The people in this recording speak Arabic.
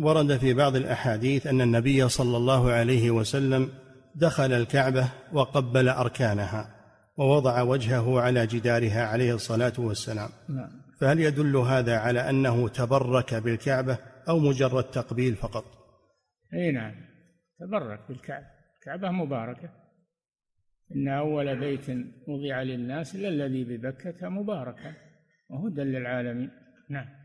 ورد في بعض الأحاديث أن النبي صلى الله عليه وسلم دخل الكعبة وقبل أركانها ووضع وجهه على جدارها عليه الصلاة والسلام. نعم. فهل يدل هذا على أنه تبرك بالكعبة أو مجرد تقبيل فقط؟ أي نعم. تبرك بالكعبة. الكعبة مباركة. إن أول بيت وضع للناس للذي ببكة مباركا وهدى للعالمين. نعم.